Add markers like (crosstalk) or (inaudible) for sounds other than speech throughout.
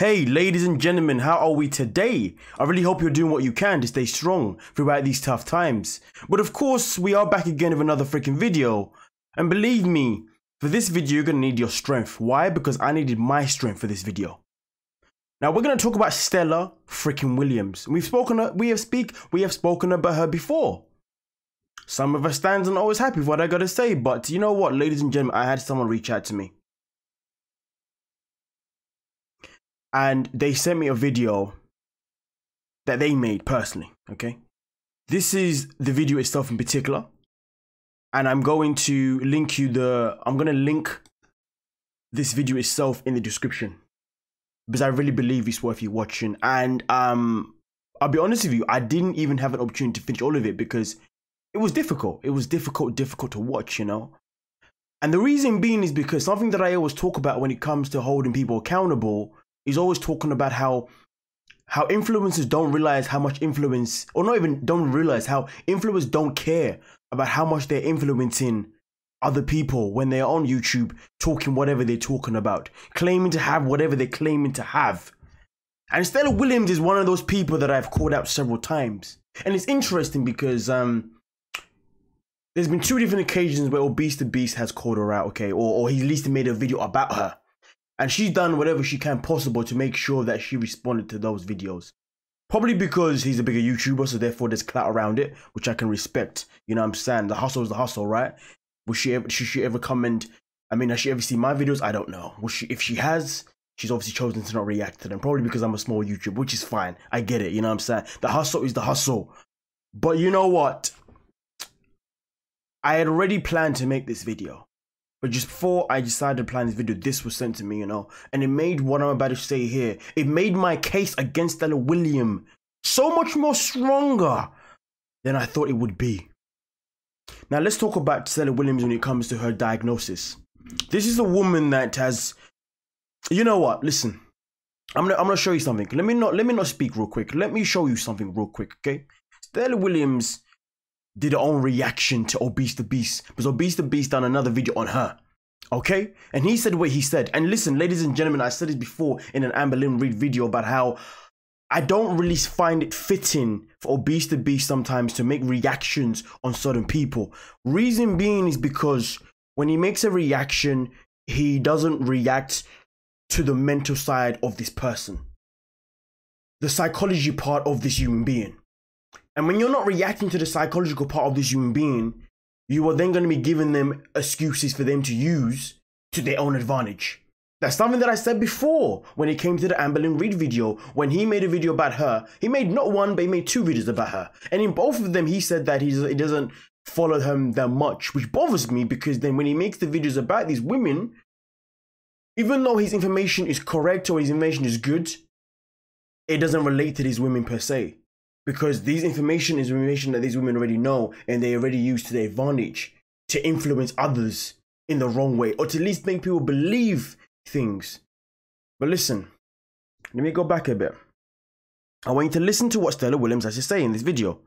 Hey, ladies and gentlemen, how are we today? I really hope you're doing what you can to stay strong throughout these tough times. But of course, we are back again with another freaking video. And believe me, for this video, you're gonna need your strength. Why? Because I needed my strength for this video. Now we're gonna talk about Stella freaking Williams. We've spoken, we have speak, we have spoken about her before. Some of us stans aren't always happy with what I gotta say, but you know what, ladies and gentlemen, I had someone reach out to me. And they sent me a video that they made personally. Okay, this is the video itself in particular, and I'm going to link you the. I'm gonna link this video itself in the description because I really believe it's worth you watching. And um, I'll be honest with you, I didn't even have an opportunity to finish all of it because it was difficult. It was difficult, difficult to watch, you know. And the reason being is because something that I always talk about when it comes to holding people accountable he's always talking about how how influencers don't realize how much influence or not even don't realize how influencers don't care about how much they're influencing other people when they're on YouTube talking whatever they're talking about, claiming to have whatever they're claiming to have. And Stella Williams is one of those people that I've called out several times. And it's interesting because um, there's been two different occasions where Obese to Beast has called her out, okay, or, or he at least made a video about her. And she's done whatever she can possible to make sure that she responded to those videos. Probably because he's a bigger YouTuber, so therefore there's clout around it, which I can respect. You know what I'm saying? The hustle is the hustle, right? Will she ever, should she ever come and, I mean, has she ever seen my videos? I don't know. Will she, if she has, she's obviously chosen to not react to them. Probably because I'm a small YouTuber, which is fine. I get it, you know what I'm saying? The hustle is the hustle. But you know what? I had already planned to make this video. But just before I decided to plan this video, this was sent to me, you know, and it made what I'm about to say here, it made my case against Stella William so much more stronger than I thought it would be. Now let's talk about Stella Williams when it comes to her diagnosis. This is a woman that has, you know what? Listen, I'm gonna I'm gonna show you something. Let me not let me not speak real quick. Let me show you something real quick, okay? Stella Williams did her own reaction to Obese to Beast because Obese to Beast done another video on her. Okay? And he said what he said. And listen, ladies and gentlemen, I said it before in an Amberlynn Reid video about how I don't really find it fitting for Obese to Beast sometimes to make reactions on certain people. Reason being is because when he makes a reaction, he doesn't react to the mental side of this person, the psychology part of this human being. And when you're not reacting to the psychological part of this human being, you are then going to be giving them excuses for them to use to their own advantage. That's something that I said before when it came to the Amberlynn Reid video. When he made a video about her, he made not one, but he made two videos about her. And in both of them, he said that he doesn't follow him that much, which bothers me because then when he makes the videos about these women, even though his information is correct or his information is good, it doesn't relate to these women per se because these information is information that these women already know and they already use to their advantage to influence others in the wrong way or to at least make people believe things. But listen, let me go back a bit. I want you to listen to what Stella Williams has to say in this video.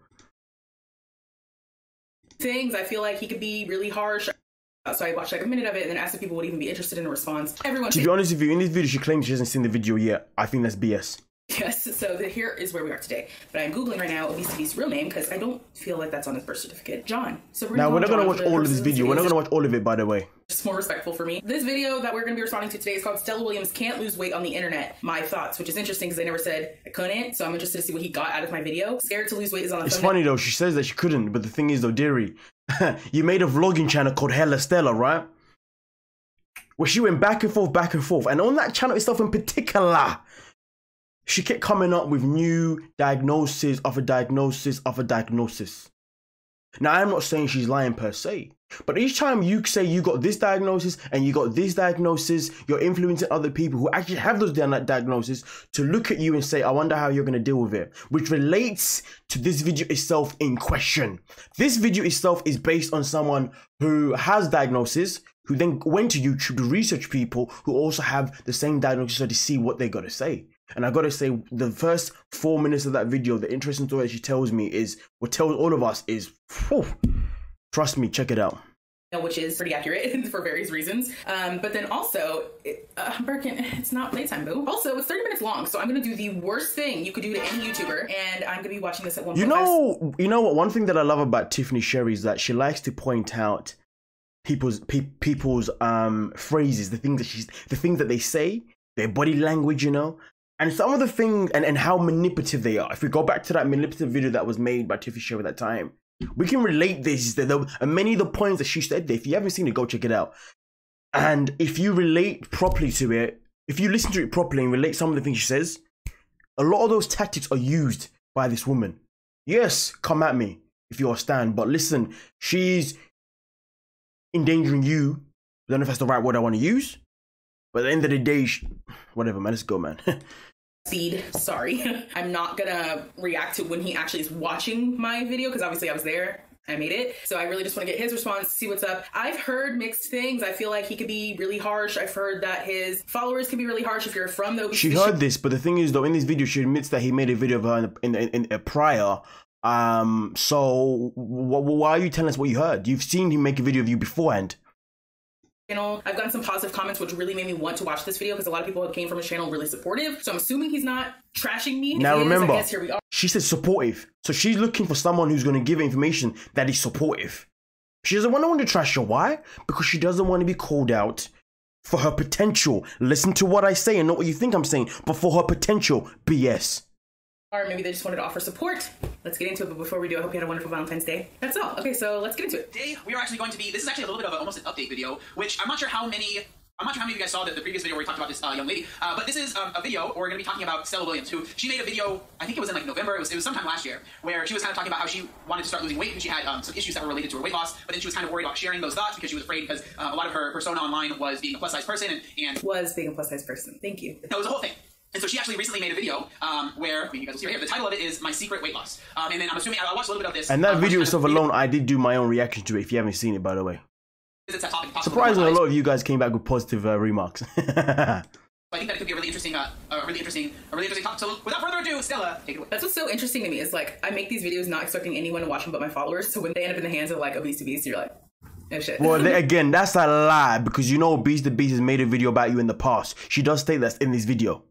Things I feel like he could be really harsh. Uh, so I watched like a minute of it and then asked if people would even be interested in a response. Everyone. To be honest with you, in this video, she claims she hasn't seen the video yet. I think that's BS. Yes, so the, here is where we are today. But I'm Googling right now Obesity's real name because I don't feel like that's on his birth certificate. John. So we're now, we're not going to watch all of this video. We're not going to watch all of it, by the way. Just more respectful for me. This video that we're going to be responding to today is called Stella Williams Can't Lose Weight on the Internet. My thoughts, which is interesting because I never said I couldn't. So I'm interested to see what he got out of my video. Scared to lose weight is on the It's funny though. She says that she couldn't. But the thing is though, Deary, (laughs) you made a vlogging channel called Hella Stella, right? Where she went back and forth, back and forth. And on that channel itself in particular, she kept coming up with new diagnosis of a diagnosis of a diagnosis. Now, I'm not saying she's lying per se, but each time you say you got this diagnosis and you got this diagnosis, you're influencing other people who actually have those diagnoses to look at you and say, I wonder how you're going to deal with it, which relates to this video itself in question. This video itself is based on someone who has diagnosis, who then went to YouTube to research people who also have the same diagnosis so to see what they got to say. And I gotta say, the first four minutes of that video, the interesting story that she tells me is what tells all of us is, whew, trust me, check it out. which is pretty accurate (laughs) for various reasons. Um, but then also, it, uh, Birkin, it's not playtime, boo. Also, it's 30 minutes long, so I'm gonna do the worst thing you could do to any YouTuber, and I'm gonna be watching this at one. You know, you know what? One thing that I love about Tiffany Sherii is that she likes to point out people's pe- people's um phrases, the things that she's, the things that they say, their body language, you know. And some of the things and, and how manipulative they are. If we go back to that manipulative video that was made by Tiffany Sherii at that time, we can relate this. That The, and many of the points that she said there, if you haven't seen it, go check it out. And if you relate properly to it, if you listen to it properly and relate some of the things she says, a lot of those tactics are used by this woman. Yes, come at me if you're a stan, but listen, she's endangering you. I don't know if that's the right word I want to use, but at the end of the day, she, whatever, man, let's go, man. (laughs) Speed, sorry. (laughs) I'm not gonna react to when he actually is watching my video because obviously I was there. I made it. So I really just want to get his response, see what's up. I've heard mixed things. I feel like he could be really harsh. I've heard that his followers can be really harsh if you're from the. She heard this, but the thing is, though, in this video, she admits that he made a video of her in, in, in a prior. Um, so why are you telling us what you heard? You've seen him make a video of you beforehand channel. I've gotten some positive comments, which really made me want to watch this video because a lot of people have came from his channel really supportive. So I'm assuming he's not trashing me. Now remember, is, here we are. she said supportive. So she's looking for someone who's going to give information that is supportive. She doesn't want to trash her. Why? Because she doesn't want to be called out for her potential. Listen to what I say and not what you think I'm saying, but for her potential BS or maybe they just wanted to offer support. Let's get into it. But before we do, I hope you had a wonderful Valentine's Day. That's all. Okay, so let's get into it. Today, we are actually going to be, this is actually a little bit of a, almost an update video, which I'm not sure how many I'm not sure how many of you guys saw the, the previous video where we talked about this uh, young lady, uh, but this is um, a video where we're going to be talking about Stella Williams, who she made a video, I think it was in like November, it was, it was sometime last year, where she was kind of talking about how she wanted to start losing weight because she had um, some issues that were related to her weight loss, but then she was kind of worried about sharing those thoughts because she was afraid because uh, a lot of her persona online was being a plus size person and, and was being a plus size person. Thank you. That was the whole thing. And so she actually recently made a video um, where, I mean, you guys will see right here, the title of it is My Secret Weight Loss. Um, and then I'm assuming, I watched a little bit of this. And that uh, video itself alone, I did do my own reaction to it, if you haven't seen it, by the way. Surprisingly, a lot of you guys came back with positive uh, remarks. (laughs) I think that could be a really interesting, uh, a really interesting, a really interesting topic. So, without further ado, Stella, take it away. That's what's so interesting to me is like I make these videos not expecting anyone to watch them but my followers. So when they end up in the hands of like obese beast, you're like, oh shit. Well, they, (laughs) again, that's a lie because you know Beast the Beast has made a video about you in the past. She does state that in this video.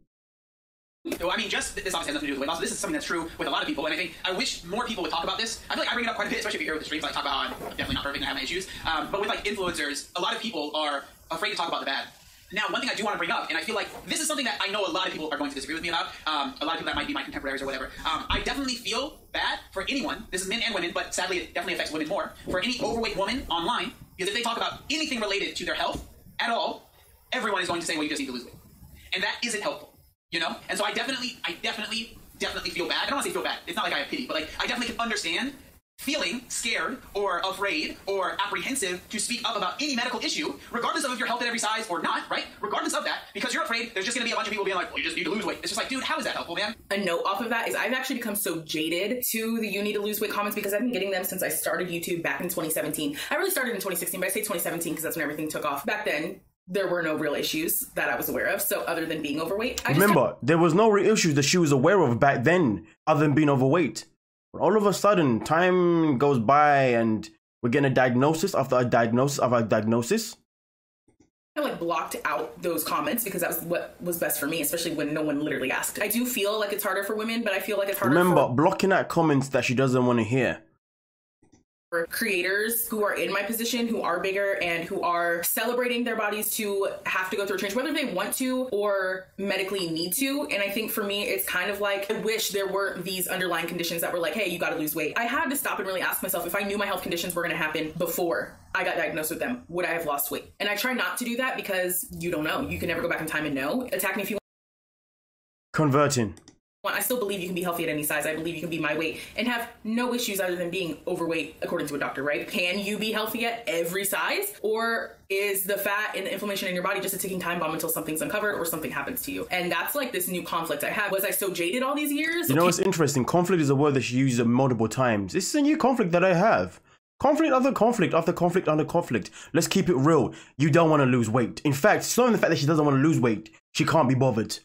I mean, just this obviously has nothing to do with weight loss. This is something that's true with a lot of people, and I think I wish more people would talk about this. I feel like I bring it up quite a bit, especially if you're here with the streams. I talk about how I'm definitely not perfect and I have my issues. Um, but with like influencers, a lot of people are afraid to talk about the bad. Now, one thing I do want to bring up, and I feel like this is something that I know a lot of people are going to disagree with me about. Um, a lot of people that might be my contemporaries or whatever. Um, I definitely feel bad for anyone. This is men and women, but sadly, it definitely affects women more. For any overweight woman online, because if they talk about anything related to their health at all, everyone is going to say, "Well, you just need to lose weight," and that isn't helpful. You know? And so I definitely, I definitely, definitely feel bad. I don't want to say feel bad. It's not like I have pity, but like I definitely can understand feeling scared or afraid or apprehensive to speak up about any medical issue, regardless of if you're health at every size or not, right? Regardless of that, because you're afraid, there's just gonna be a bunch of people being like, well, you just need to lose weight. It's just like, dude, how is that helpful, man? A note off of that is I've actually become so jaded to the you need to lose weight comments because I've been getting them since I started YouTube back in 2017. I really started in 2016, but I say 2017 because that's when everything took off. Back then, there were no real issues that I was aware of. So other than being overweight, I remember there was no real issues that she was aware of back then, other than being overweight. But all of a sudden, time goes by and we're getting a diagnosis after a diagnosis of a diagnosis. I like blocked out those comments because that was what was best for me, especially when no one literally asked. I do feel like it's harder for women, but I feel like it's harder. Remember, for- blocking out comments that she doesn't want to hear creators who are in my position who are bigger and who are celebrating their bodies to have to go through a change whether they want to or medically need to and i think for me it's kind of like i wish there weren't these underlying conditions that were like hey you got to lose weight i had to stop and really ask myself if i knew my health conditions were going to happen before I got diagnosed with them, would I have lost weight? And I try not to do that because you don't know. You can never go back in time and know. Attack me if you want. Converting. I still believe you can be healthy at any size. I believe you can be my weight and have no issues other than being overweight, according to a doctor, right? Can you be healthy at every size? Or is the fat and the inflammation in your body just a ticking time bomb until something's uncovered or something happens to you? And that's like this new conflict I have. Was I so jaded all these years? You know, it's interesting. Conflict is a word that she uses multiple times. This is a new conflict that I have. Conflict after conflict after conflict after conflict. Let's keep it real. You don't want to lose weight. In fact, it's not the fact that she doesn't want to lose weight. She can't be bothered.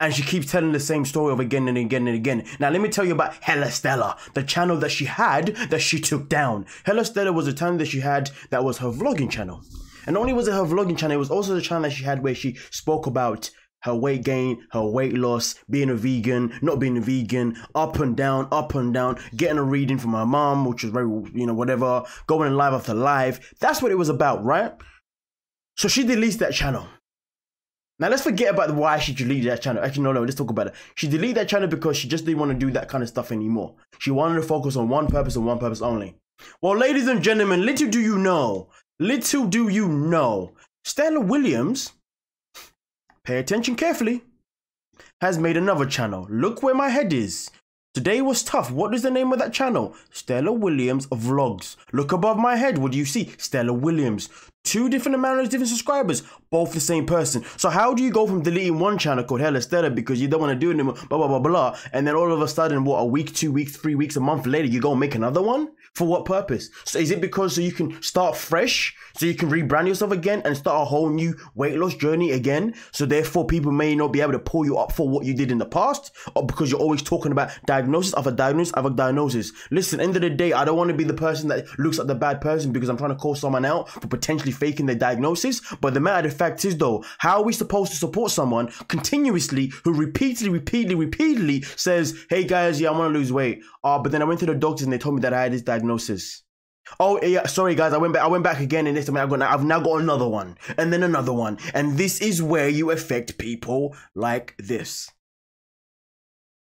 And she keeps telling the same story of again and again and again. Now, let me tell you about Hella Stella, the channel that she had that she took down. Hella Stella was a channel that she had that was her vlogging channel. And not only was it her vlogging channel, it was also the channel that she had where she spoke about her weight gain, her weight loss, being a vegan, not being a vegan, up and down, up and down, getting a reading from her mom, which was very, you know, whatever, going live after live. That's what it was about, right? So she deletes that channel. Now let's forget about why she deleted that channel. Actually, no, no, let's talk about it. She deleted that channel because she just didn't want to do that kind of stuff anymore. She wanted to focus on one purpose and one purpose only. Well, ladies and gentlemen, little do you know, little do you know, Stella Williams, pay attention carefully, has made another channel. Look where my head is. Today was tough. What is the name of that channel? Stella Williams Vlogs. Look above my head. What do you see? Stella Williams. Two different amounts, different subscribers, both the same person. So how do you go from deleting one channel called Hella because you don't want to do it anymore, blah, blah, blah, blah, and then all of a sudden, what, a week, two weeks, three weeks, a month later, you go and make another one? For what purpose? So is it because so you can start fresh, so you can rebrand yourself again and start a whole new weight loss journey again? So therefore, people may not be able to pull you up for what you did in the past, or because you're always talking about diagnosis after diagnosis after diagnosis. Listen, end of the day, I don't want to be the person that looks like the bad person because I'm trying to call someone out for potentially faking their diagnosis. But the matter of fact is, though, how are we supposed to support someone continuously who repeatedly, repeatedly, repeatedly says, "Hey guys, yeah, I want to lose weight," uh, but then I went to the doctors and they told me that I had this diagnosis. Oh yeah, sorry guys, I went back. I went back again, and this time I've got. I've now got another one, and then another one, and this is where you affect people like this.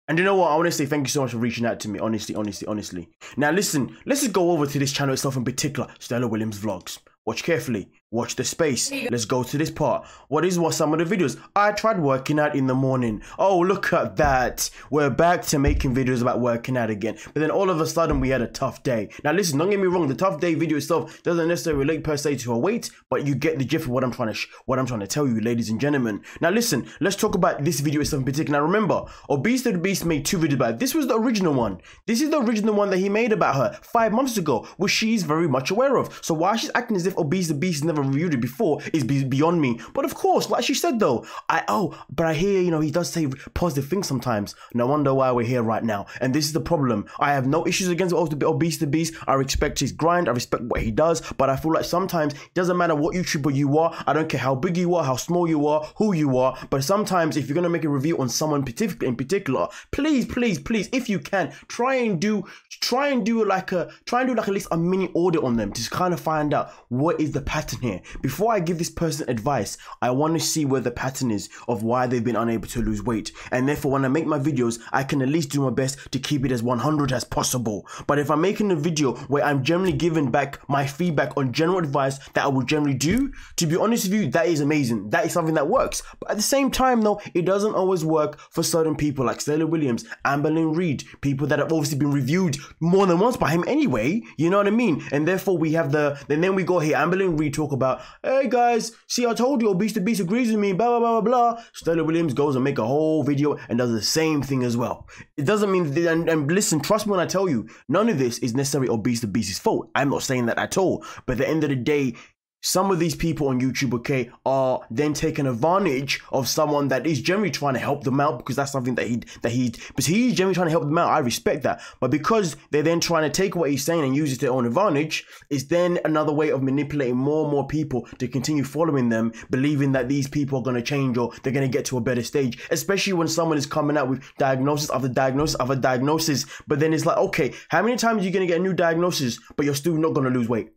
And you know what? I want to say thank you so much for reaching out to me. Honestly, honestly, honestly. Now listen, let's just go over to this channel itself in particular, Stella Williams Vlogs. Watch carefully. Watch the space. Let's go to this part. What is what some of the videos? I tried working out in the morning. Oh, look at that. We're back to making videos about working out again. But then all of a sudden we had a tough day. Now listen, don't get me wrong. The tough day video itself doesn't necessarily relate per se to her weight, but you get the gist of what I'm trying to what I'm trying to tell you, ladies and gentlemen. Now listen, let's talk about this video itself in particular. Now remember, Obese to Beast made two videos about it. This was the original one. This is the original one that he made about her five months ago, which she's very much aware of. So why she's acting as if Obese to Beast never reviewed it before is beyond me. But of course, like she said though, I oh, but I hear you know he does say positive things sometimes. No wonder why we're here right now. And this is the problem. I have no issues against Obese to Beast. I respect his grind. I respect what he does. But I feel like sometimes it doesn't matter what YouTuber you are. I don't care how big you are, how small you are, who you are. But sometimes if you're gonna make a review on someone in particular, please, please, please, if you can, try and do try and do like a try and do like at least a mini audit on them to kind of find out what is the pattern here before I give this person advice, I want to see where the pattern is of why they've been unable to lose weight. And therefore, when I make my videos, I can at least do my best to keep it as 100 as possible. But if I'm making a video where I'm generally giving back my feedback on general advice that I would generally do, to be honest with you, that is amazing. That is something that works. But at the same time, though, it doesn't always work for certain people like Stella Williams, Amberlynn Reid, people that have obviously been reviewed more than once by him anyway. You know what I mean? And therefore, we have the, and then we go here, Amberlynn Reid talk about, hey guys, see, I told you, Beast the Beast agrees with me, blah, blah, blah, blah, blah. Stella Williams goes and make a whole video and does the same thing as well. It doesn't mean, that, and, and listen, trust me when I tell you, none of this is necessarily Obese to Beast's fault. I'm not saying that at all. But at the end of the day, some of these people on YouTube, okay, are then taking advantage of someone that is generally trying to help them out because that's something that he that he but he's generally trying to help them out. I respect that. But because they're then trying to take what he's saying and use it to their own advantage, it's then another way of manipulating more and more people to continue following them, believing that these people are gonna change or they're gonna get to a better stage. Especially when someone is coming out with diagnosis after diagnosis after diagnosis, but then it's like, okay, how many times are you gonna get a new diagnosis, but you're still not gonna lose weight?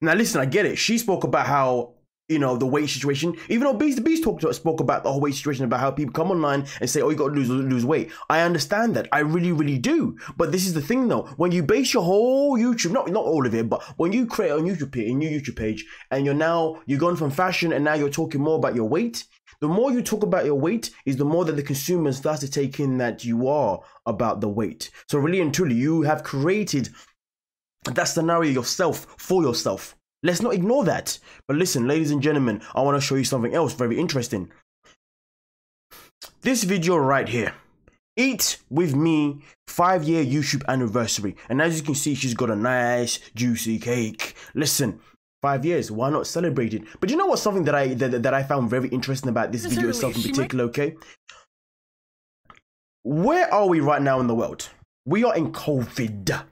Now, listen, I get it. She spoke about how you know the weight situation. Even though Beast the Beast talked spoke about the whole weight situation about how people come online and say, "Oh, you got to lose lose weight." I understand that. I really, really do. But this is the thing, though. When you base your whole YouTube, not not all of it, but when you create a YouTube a new YouTube page, and you're now you're gone from fashion, and now you're talking more about your weight. The more you talk about your weight, is the more that the consumer starts to take in that you are about the weight. So really and truly, you have created that scenario yourself for yourself. Let's not ignore that. But listen, ladies and gentlemen, I want to show you something else very interesting. This video right here. Eat with me five year YouTube anniversary. And as you can see, she's got a nice juicy cake. Listen, five years. Why not celebrate it? But you know what's something that I that, that I found very interesting about this video itself in particular, okay? Where are we right now in the world? We are in COVID.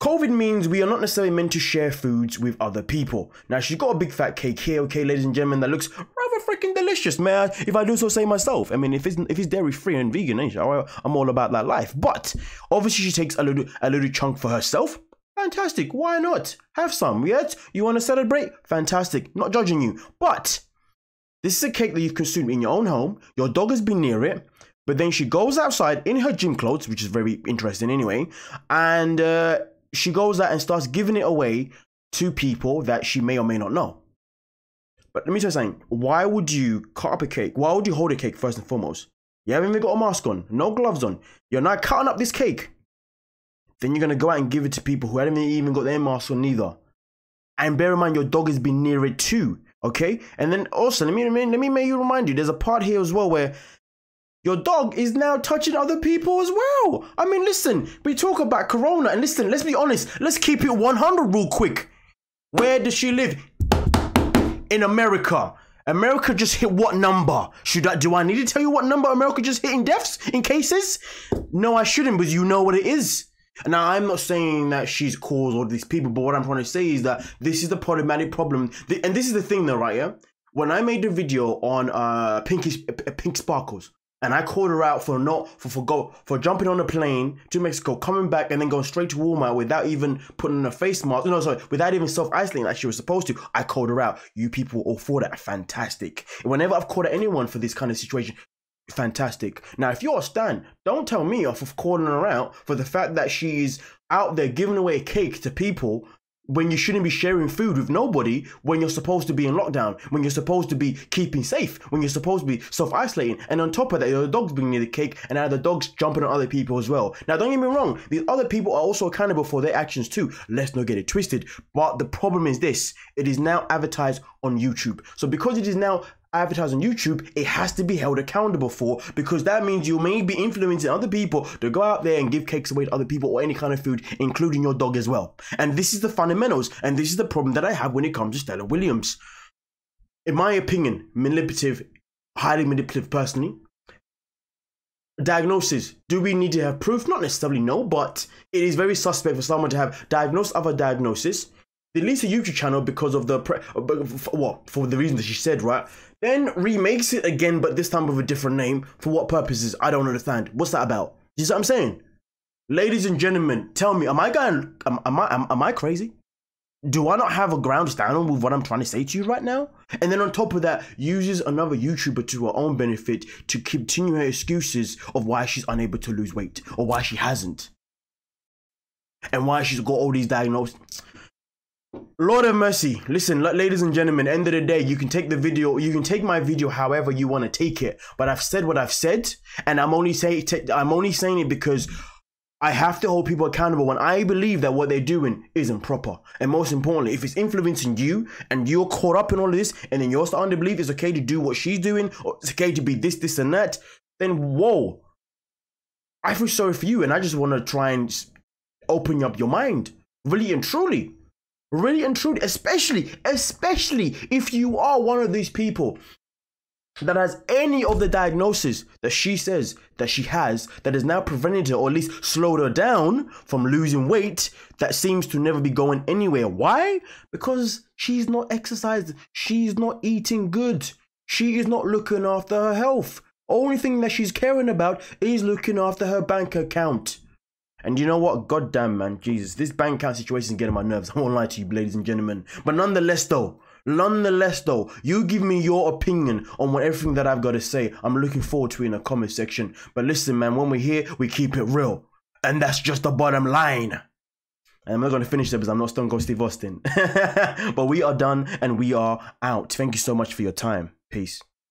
COVID means we are not necessarily meant to share foods with other people. Now, she's got a big fat cake here, okay, ladies and gentlemen, that looks rather freaking delicious, man. If I do so say myself. I mean, if it's if it's dairy free and vegan, I'm all about that life. But obviously, she takes a little a little chunk for herself. Fantastic. Why not? Have some. Yet you want to celebrate? Fantastic. Not judging you, but this is a cake that you've consumed in your own home. Your dog has been near it. But then she goes outside in her gym clothes, which is very interesting anyway, and uh, she goes out and starts giving it away to people that she may or may not know. But let me tell you something. Why would you cut up a cake? Why would you hold a cake first and foremost? You haven't even got a mask on, no gloves on. You're not cutting up this cake. Then you're gonna go out and give it to people who haven't even got their mask on neither. And bear in mind, your dog has been near it too. Okay, and then also let me let me let me remind you. There's a part here as well where your dog is now touching other people as well. I mean, listen, we talk about Corona, and listen, let's be honest, let's keep it 100 real quick. Where does she live? In America. America just hit what number? Should I do I need to tell you what number America just hit in deaths in cases? No, I shouldn't, but you know what it is. Now, I'm not saying that she's caused all these people, but what I'm trying to say is that this is the problematic problem. And this is the thing, though, right? Yeah. When I made the video on uh, Pinky, Pink Sparkles, and I called her out for not for for go for jumping on a plane to Mexico, coming back, and then going straight to Walmart without even putting on a face mask. No, sorry, without even self isolating like she was supposed to. I called her out. You people all for that. Fantastic. whenever I've called anyone for this kind of situation, fantastic. Now, if you're a Stan, don't tell me off of calling her out for the fact that she's out there giving away cake to people when you shouldn't be sharing food with nobody when you're supposed to be in lockdown, when you're supposed to be keeping safe, when you're supposed to be self isolating. And on top of that, your dog's bringing near the cake, and now the dog's jumping on other people as well. Now, don't get me wrong, these other people are also accountable for their actions too. Let's not get it twisted. But the problem is this it is now advertised on YouTube. So because it is now advertise on YouTube, it has to be held accountable for because that means you may be influencing other people to go out there and give cakes away to other people or any kind of food, including your dog as well. And this is the fundamentals, and this is the problem that I have when it comes to Stella Williams. In my opinion, manipulative, highly manipulative personally. Diagnosis. Do we need to have proof? Not necessarily, no, but it is very suspect for someone to have diagnosed other diagnosis deletes a YouTube channel because of the pre- for what for the reason that she said, right? Then remakes it again, but this time with a different name. For what purposes? I don't understand. What's that about? You see what I'm saying? Ladies and gentlemen, tell me, am I going? Am, am I am, am I crazy? Do I not have a ground to stand on with what I'm trying to say to you right now? And then on top of that, uses another YouTuber to her own benefit to continue her excuses of why she's unable to lose weight or why she hasn't. And why she's got all these diagnoses. Lord of mercy. Listen, ladies and gentlemen, end of the day, you can take the video, you can take my video however you want to take it. But I've said what I've said, and I'm only saying I'm only saying it because I have to hold people accountable when I believe that what they're doing isn't proper. And most importantly, if it's influencing you and you're caught up in all this, and then you're starting to believe it's okay to do what she's doing, or it's okay to be this, this, and that, then whoa. I feel sorry for you, and I just want to try and open up your mind, really and truly. Really and truly, especially, especially if you are one of these people that has any of the diagnosis that she says that she has that has now prevented her or at least slowed her down from losing weight that seems to never be going anywhere. Why? Because she's not exercising, she's not eating good, she is not looking after her health. Only thing that she's caring about is looking after her bank account. And you know what? God damn, man. Jesus. This bank account situation is getting my nerves. (laughs) I won't lie to you, ladies and gentlemen. But nonetheless, though, nonetheless, though, you give me your opinion on what everything that I've got to say. I'm looking forward to it in the comment section. But listen, man, when we're here, we keep it real. And that's just the bottom line. And I'm not going to finish there because I'm not Stone Cold Steve Austin. (laughs) but we are done and we are out. Thank you so much for your time. Peace.